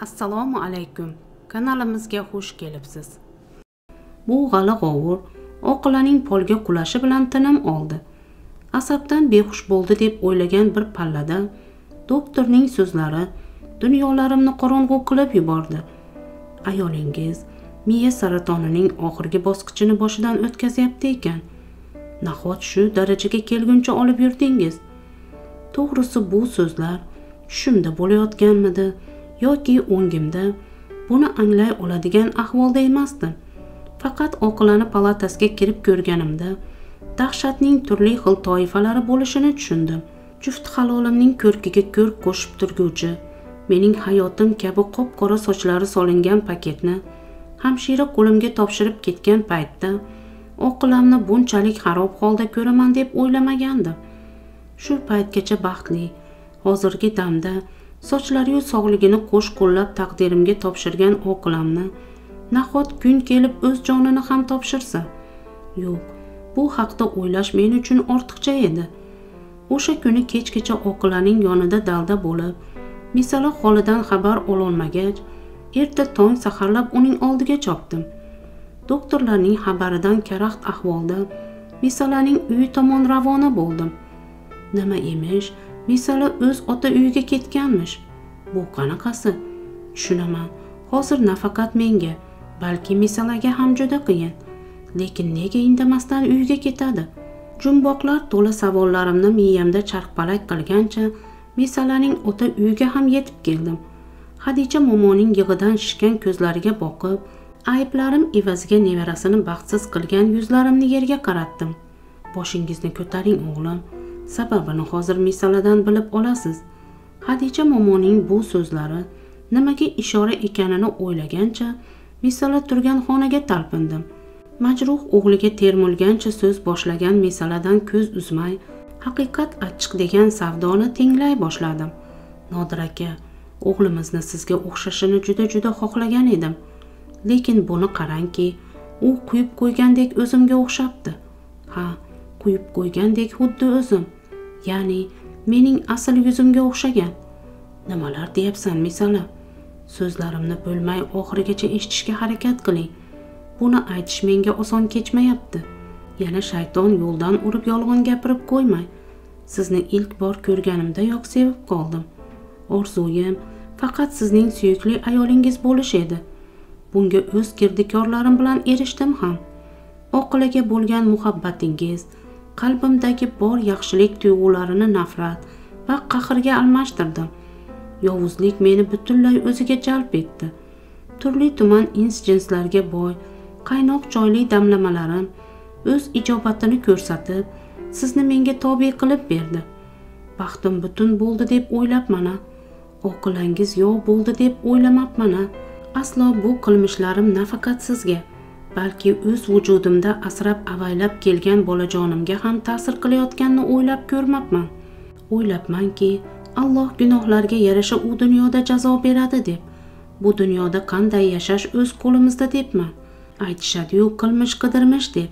assalomu alaykum. Kanalimizga xush kelibsiz. Bu g'ala g'ovur oqilaning polga qulashi bilan tinim oldi. Asabdan behush bo'ldi deb o'ylagan bir pallada doktorning so'zlari dunyolarimni qorong'u qilib yubordi. Ayolingiz miya saratonining oxirgi bosqichini boshidan o'tkazyapti ekan. Nahot shu darajaga kelguncha olib yurdingiz? To'g'risi bu so'zlar tushimda bo'layotganmidi? Yoki o'ngimda buni anglay oladigan ahvolda emasdim. Faqat oqilona palatasiga kirib ko'rganimda dahshatning turli xil toifalari bo'lishini tushundim. Juft halolimning ko'rkiga ko'rk qo'shib turguvchi mening hayotim kabi qop qora sochlari solingan paketni hamshira qo'limga topshirib ketgan paytda oqilamni bunchalik xarob holda ko'raman deb o'ylamagandim. Shu paytgacha baxtli hozirgi damda sochlariyu sog'ligini qo'sh qo'llab taqdirimga topshirgan oqilamni nahot kun kelib o'z jonini ham topshirsa? Yo'q bu haqda o'ylash men uchun ortiqcha edi. O'sha kuni kechgacha oqilaning yonida dalda bo'lib misala holidan xabar ololmagach erta tong saharlab uning oldiga chopdim. Doktorlarning xabaridan karaxt ahvolda misalaning uyi tomon ravona bo'ldim. Nima emish misala o'z ota uyiga ketganmish. Bu qanaqasi? Tushunaman. Hozir nafaqat menga balki misalaga ham juda qiyin. Lekin nega indamasdan uyiga ketadi? Jumboqlar to'la savollarimni miyamda charxpalak qilgancha misalaning ota uyiga ham yetib keldim. Hadicha momoning yig'idan shishgan ko'zlariga boqib ayblarim evaziga nevarasini baxtsiz qilgan yuzlarimni yerga qaratdim. Boshingizni ko'taring o'g'lim. Sababini hozir misaladan bilib olasiz. Hadicha momoning bu so'zlari nimaga ishora ekanini o'ylagancha misala turgan xonaga talpindim. Majruh o'g'liga termulgancha so'z boshlagan misaladan ko'z uzmay haqiqat achchiq degan savdoni tinglay boshladim. Nodir aka o'g'limizni sizga o'xshashini juda juda xohlagan edim. Lekin buni qarangki u quyib qo'ygandek o'zimga o'xshabdi ha quyib qo'ygandek xuddi o'zim. Ya'ni mening asl yuzimga o'xshagan. Nimalar deyapsan misali so'zlarimni bo'lmay oxirigacha eshitishga harakat qiling. Buni aytish menga oson kechmayapti. Yana shayton yo'ldan urib yolg'on gapirib qo'ymay sizni ilk bor ko'rganimdayoq sevib qoldim. Orzuyim faqat sizning suyukli ayolingiz bo'lish edi. Bunga o'z kirdikorlarim bilan erishdim ham. Oqilaga bo'lgan muhabbatingiz qalbimdagi bor yaxshilik tuyg'ularini nafrat va qahrga almashtirdim. Yovuzlik meni butunlay o'ziga jalb etdi. Turli tuman ins jinslarga boy qaynoq choyli damlamalarim o'z ijobatini ko'rsatib sizni menga tobe qilib berdi. Baxtim butun bo'ldi deb o'ylabmana oqilangiz yov bo'ldi deb o'ylamabmana. Aslo bu qilmishlarim nafaqat sizga. Balki o'z vujudimda asrab avaylab kelgan bolajonimga ham ta'sir qilayotganini o'ylab ko'rmabman. O'ylabmanki alloh gunohlarga yarasha u dunyoda jazo beradi deb bu dunyoda qanday yashash o'z qo'limizda debman. Aytishadiyu qilmish qidirmish deb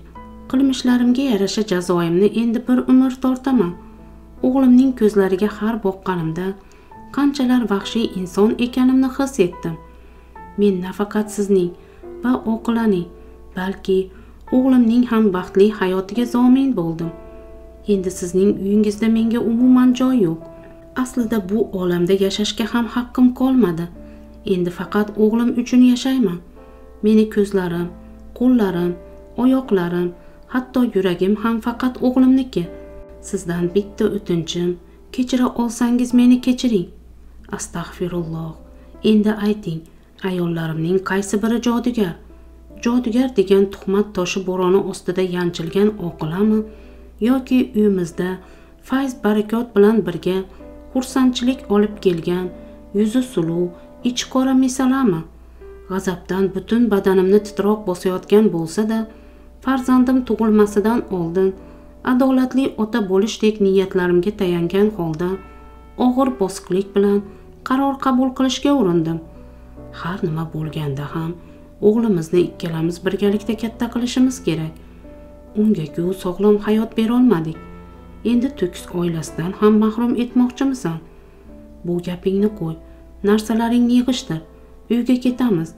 qilmishlarimga yarasha jazoimni endi bir umr tortaman. O'g'limning ko'zlariga har boqqanimda qanchalar vahshiy inson ekanimni his etdim. Men nafaqat sizning va oqilaning balki o'g'limning ham baxtli hayotiga zomin bo'ldim. Endi sizning uyingizda menga umuman joy yo'q. Aslida bu olamda yashashga ham haqqim qolmadi. Endi faqat o'g'lim uchun yashayman. Meni ko'zlarim qo'llarim oyoqlarim hatto yuragim ham faqat o'g'limniki. Sizdan bitta o'tinchim kechira olsangiz meni kechiring. Astag'firulloh endi ayting ayollarimning qaysi biri jodugar jodugar degan tuhmat toshi bo'roni ostida yanchilgan oqilami yoki uyimizda fayz barakot bilan birga xursandchilik olib kelgan yuzi suluv ichi qora misalami? G'azabdan butun badanimni titroq bosayotgan bo'lsa-da farzandim tug'ilmasidan oldin adolatli ota bo'lishdek niyatlarimga tayangan holda og'ir bosiqlik bilan qaror qabul qilishga urindim. Har nima bo'lganda ham o'g'limizni ikkalamiz birgalikda katta qilishimiz kerak. Unga-ku sog'lom hayot berolmadik endi to'kis oilasidan ham mahrum etmoqchimisan. Bu gapingni qo'y narsalaringni yig'ishtir uyga ketamiz.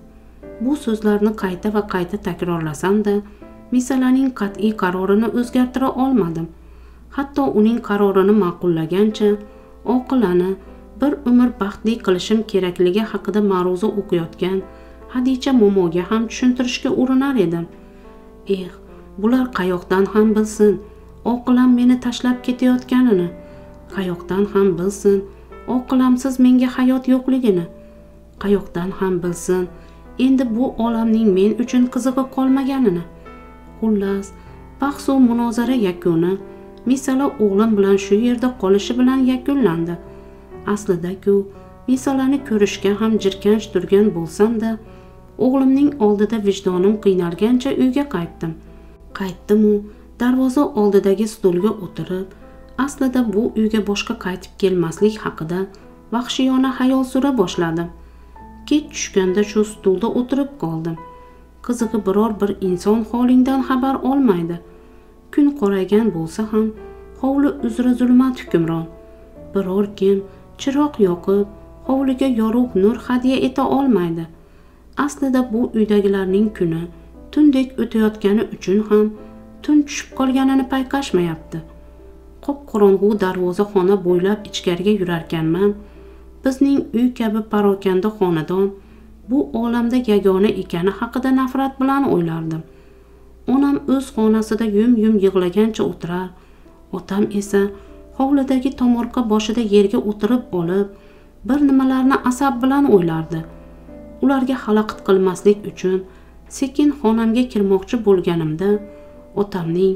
Bu so'zlarni qayta va qayta takrorlasamda misalaning qat'iy qarorini o'zgartira olmadim. Hatto uning qarorini ma'qullagancha oqilani bir umr baxtli qilishim kerakligi haqida ma'ruza o'qiyotgan hadicha momoga ham tushuntirishga urinar edim. Eh bular qayoqdan ham bilsin? Oqilam meni tashlab ketayotganini. Qayoqdan ham bilsin? Oqilamsiz menga hayot yo'qligini. Qayoqdan ham bilsin? Endi bu olamning men uchun qizig'i qolmaganini. Xullas bahsu munozara yakuni misala o'g'lim bilan shu yerda qolishi bilan yakunlandi. Aslida-ku misalani ko'rishga ham jirkanch turgan bo'lsam-da o'g'limning oldida vijdonim qiynalgancha uyga qaytdim. Qaytdimu? Darvoza oldidagi stulga o'tirib aslida bu uyga boshqa qaytib kelmaslik haqida vahshiyona xayol sura boshladim. Kech tushganda shu stulda o'tirib qoldim. Qizig'i biror bir inson holingdan xabar olmaydi. Kun qoraygan bo'lsa ham hovli uzra zulmat hukmron. Biror kim chiroq yoqib hovliga yorug' nur hadya eta olmaydi. Aslida bu uydagilarning kuni tundek o'tayotgani uchun ham tun tushib qolganini payqashmayapti. Qop qorong'u darvozaxona bo'ylab ichkariga yurarkanman. Bizning uy kabi parokanda xonadon bu olamda yagona ekani haqida nafrat bilan o'ylardim. Onam o'z xonasida yum yum yig'lagancha o'tirar. Otam esa hovlidagi tomorqa boshida yerga o'tirib olib bir nimalarni asab bilan o'ylardi. Ularga xalaqit qilmaslik uchun sekin xonamga kirmoqchi bo'lganimda otamning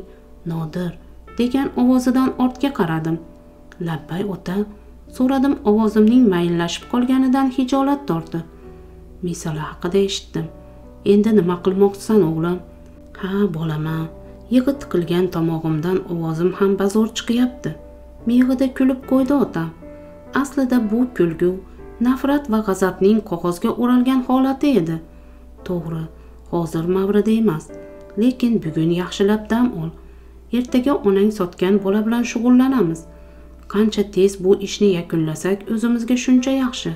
nodir degan ovozidan ortga qaradim. Labbay ota so'radim ovozimning mayinlashib qolganidan hijolat tortdi. Misala haqida eshitdim. Endi nima qilmoqchisan o'g'lim? Ha bolama yig'i tiqilgan tomog'imdan ovozim ham bazo'r chiqyapti. Miyig'ida kulib qo'ydi otam. Aslida bu kulgu nafrat va g'azabning qog'ozga o'ralgan holati edi. To'g'ri hozir mavrida emas lekin bugun yaxshilab dam ol. Ertaga onang sotgan bola bilan shug'ullanamiz. Qancha tez bu ishni yakunlasak o'zimizga shuncha yaxshi.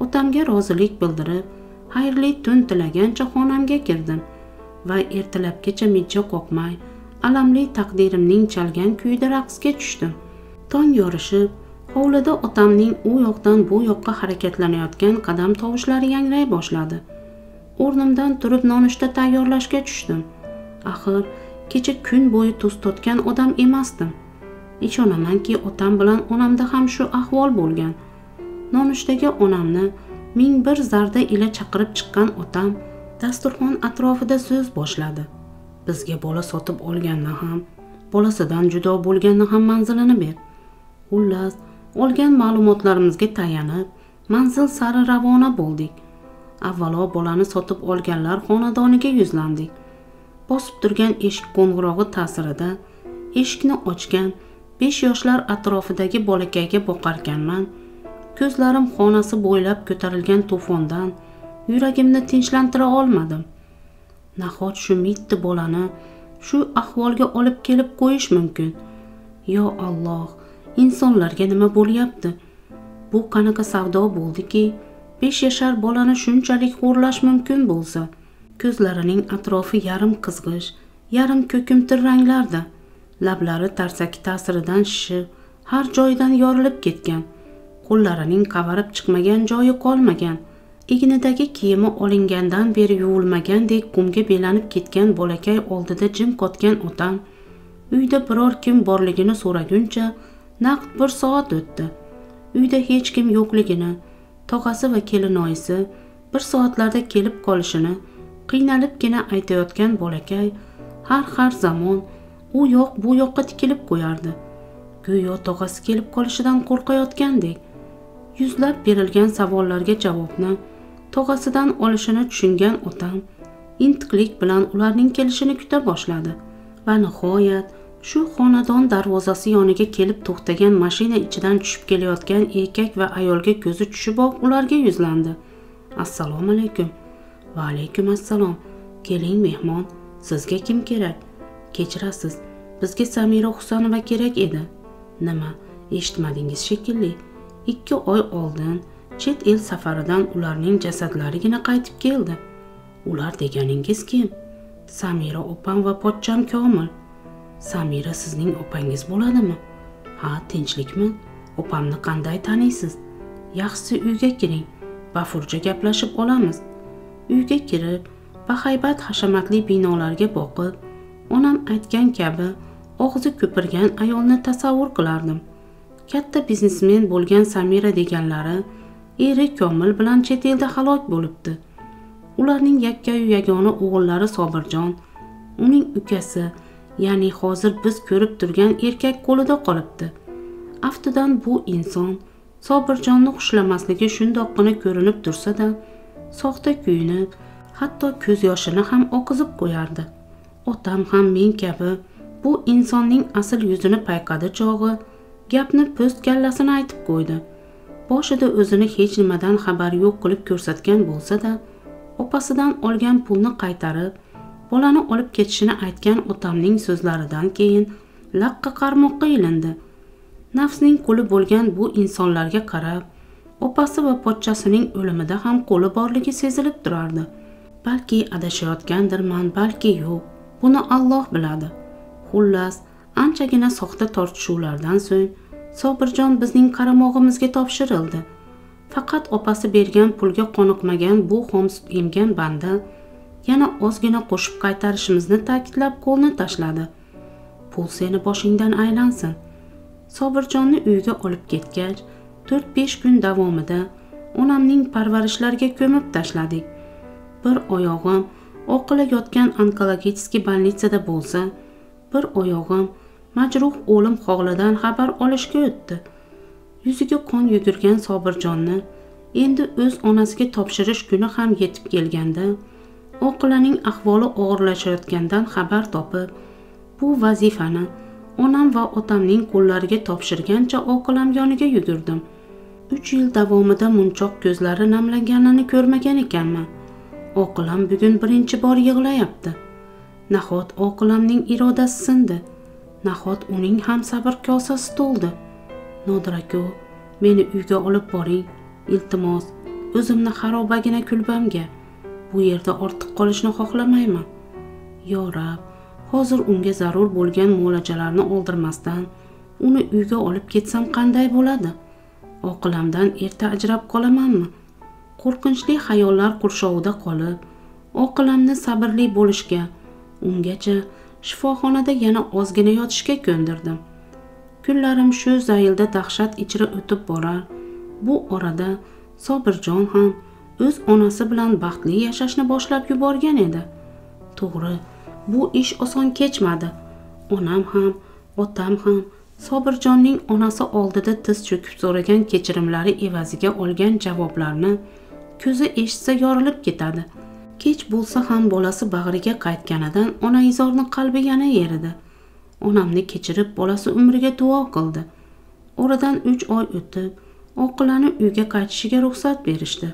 Otamga rozilik bildirib xayrli tun tilagancha xonamga kirdim. Va ertalabgacha mijja qoqmay alamli taqdirimning chalgan kuyida raqsga tushdim. Tong yorishib hovlida otamning u yoqdan bu yoqqa harakatlanayotgan qadam tovushlari yangray boshladi. O'rnimdan turib nonushta tayyorlashga tushdim. Axir kecha kun bo'yi tuz totgan odam emasdim. Ishonamanki otam bilan onamda ham shu ahvol bo'lgan. Nonushtaga onamni ming bir zarda ila chaqirib chiqqan otam dasturxon atrofida so'z boshladi. Bizga bola sotib olganni ham bolasidan judo bo'lganni ham manzilini ber. Xullas olgan ma'lumotlarimizga tayanib manzil sari ravona bo'ldik. Avvalo bolani sotib olganlar xonadoniga yuzlandik. Bosib turgan eshik qo'ng'irog'i ta'sirida eshikni ochgan besh yoshlar atrofidagi bolakayga boqarkanman. Ko'zlarim xonasi bo'ylab ko'tarilgan to'fondan yuragimni tinchlantira olmadim. Nahot shu mitti bolani shu ahvolga olib kelib qo'yish mumkin? Yo alloh insonlarga nima bo'lyapti? Bu qanaqa savdo bo'ldiki? Besh yashar bolani shunchalik xo'rlash mumkin bo'lsa ko'zlarining atrofi yarim qizg'ish yarim ko'kimtir ranglarda. Lablari tarsaki ta'siridan shishib har joyidan yorilib ketgan. Qo'llarining qavarib chiqmagan joyi qolmagan. Egnidagi kiyimi olingandan beri yuvilmagandek qumga belanib ketgan bolakay oldida jim qotgan otam uyda biror kim borligini so'raguncha naqd bir soat o'tdi. Uyda hech kim yo'qligini tog'asi va kelinoyisi bir soatlarda kelib qolishini qiynalibgina aytayotgan bolakay har har zamon u yoq bu yoqqa tikilib qo'yardi. Go'yo tog'asi kelib qolishidan qo'rqayotgandek yuzlab berilgan savollarga javobni tog'asidan olishini tushungan otam intiqlik bilan ularning kelishini kuta boshladi va nihoyat shu xonadon darvozasi yoniga kelib to'xtagan mashina ichidan tushib kelayotgan erkak va ayolga ko'zi tushiboq ularga yuzlandi. Assalomu alaykum. Va alaykum assalom. Keling mehmon sizga kim kerak? Kechirasiz. Bizga samira husanova kerak edi. Nima eshitmadingiz shekilli? Ikki oy oldin chet el safaridan ularning jasadlarigina qaytib keldi. Ular deganingiz kim? Samira opam va pochcham komil. Samira sizning opangiz bo'ladimi? Ha tinchlikmi? Opamni qanday taniysiz? Yaxshisi uyga kiring. Bafurja gaplashib olamiz uyga kirib bahaybat hashamatli binolarga boqib onam aytgan kabi og'zi ko'pirgan ayolni tasavvur qilardim. Katta biznesmen bo'lgan samira deganlari eri komil bilan chet elda halok bo'libdi. Ularning yakkayu yagona o'g'illari sobirjon uning ukasi ya'ni hozir biz ko'rib turgan erkak qo'lida qolibdi aftidan bu inson sobirjonni xushlamasligi shundoqqina ko'rinib tursa-da, soxta kuyinib, hatto ko'z yoshini ham oqizib qo'yardi. Otam ham men kabi bu insonning asl yuzini payqadi chog'i gapni po'st kallasini aytib qo'ydi. Boshida o'zini hech nimadan xabar yo'q qilib ko'rsatgan bo'lsa-da, opasidan olgan pulni qaytarib, bolani olib ketishini aytgan otamning so'zlaridan keyin laqqa qarmoqqa ilindi. nafsning quli bo'lgan bu insonlarga qarab opasi va pochchasining o'limida ham qo'li borligi sezilib turardi. Balki adashayotgandirman balki yo'q buni alloh biladi. Xullas anchagina soxta tortishuvlardan so'ng sobirjon bizning qaramog'imizga topshirildi. Faqat opasi bergan pulga qoniqmagan bu xom sut emgan banda yana ozgina qo'shib qaytarishimizni ta'kidlab qo'lni tashladi. Pul seni boshingdan aylansin. Sobirjonni uyga olib ketgach 4-5 kun davomida onamning parvarishlariga ko'mib tashladik. Bir oyog'im oqila yotgan onkologический больницада bo'lsa bir oyog'im majruh o'lim hovlidan xabar olishga o'tdi. Yuziga qon yugurgan sobirjonni endi o'z onasiga topshirish kuni ham yetib kelganda oqilaning ahvoli og'irlashayotgandan xabar topib bu vazifani onam va otamning qo'llariga topshirgancha oqilam yoniga yugurdim. Uch yil davomida munchoq ko'zlari namlanganini ko'rmagan ekanman. Oqilam bugun birinchi bor yig'layapti. Nahot oqilamning irodasi sindi nahot uning ham sabr kosasi to'ldi. Nodira aka meni uyga olib boring iltimos o'zimni xarobagina kulbamga. Bu yerda ortiq qolishni xohlamayman. Yo rab hozir unga zarur bo'lgan muolajalarni oldirmasdan uni uyga olib ketsam qanday bo'ladi? Oqilamdan erta ajrab qolamanmi? Qo'rqinchli xayollar qurshovida qolib oqilamni sabrli bo'lishga ungacha shifoxonada yana ozgina yotishga ko'ndirdim. Kunlarim shu zaylda dahshat ichra o'tib borar. Bu orada sobirjon ham o'z onasi bilan baxtli yashashni boshlab yuborgan edi. To'g'ri bu ish oson kechmadi. Onam ham otam ham sobirjonning onasi oldida tiz cho'kib so'ragan kechirimlari evaziga olgan javoblarni ko'zi eshitsa yorilib ketadi. Kech bo'lsa ham bolasi bag'riga qaytganidan onaizorni qalbi yana eridi onamni kechirib bolasi umriga duo qildi. Oradan uch oy o'tib oqilani uyga qaytishiga ruxsat berishdi.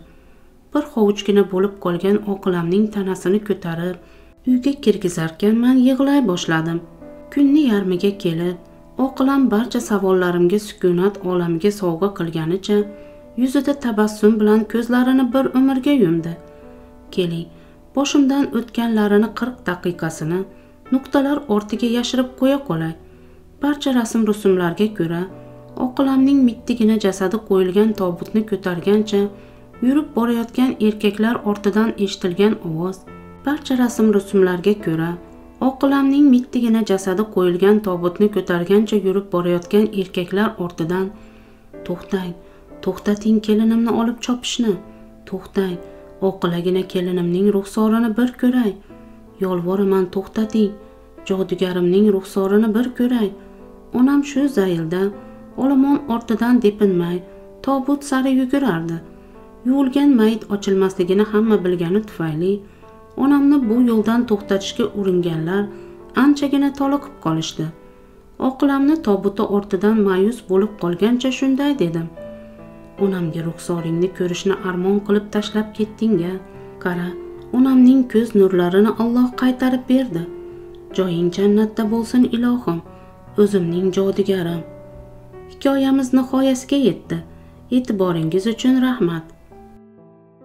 Bir hovuchgina bo'lib qolgan oqilamning tanasini ko'tarib uyga kirgizarkanman yig'lay boshladim. Kunni yarmiga kelib oqilam barcha savollarimga sukunat olamiga sovg'a qilganicha yuzida tabassum bilan ko'zlarini bir umrga yumdi. Keling boshimdan o'tganlarini qirq daqiqasini nuqtalar ortiga yashirib qo'ya qolay. Barcha rasm rusumlarga ko'ra oqilamning mittigina jasadi qo'yilgan tobutni ko'targancha yurib borayotgan erkaklar ortidan eshitilgan ovoz barcha rasm rusumlarga ko'ra oqilamning mittigina jasadi qo'yilgan tobutni ko'targancha yurib borayotgan erkaklar ortidan to'xtang to'xtating kelinimni olib chopishni to'xtang oqilagina kelinimning ruxsorini bir ko'ray yolvoraman to'xtating jodugarimning ruxsorini bir ko'ray onam shu zaylda olomon ortidan depinmay tobut sari yugurardi. Yuvilgan mayit ochilmasligini hamma bilgani tufayli onamni bu yo'ldan to'xtatishga uringanlar anchagina toliqib qolishdi. Oqilamni tobuti ortidan ma'yus bo'lib qolgancha shunday dedim. Onamga ruxsoringni ko'rishni armon qilib tashlab ketding-a qara onamning ko'z nurlarini Alloh qaytarib berdi. Joying jannatda bo'lsin ilohim o'zimning jodigarim. Hikoyamiz nihoyasiga yetdi. E'tiboringiz uchun rahmat.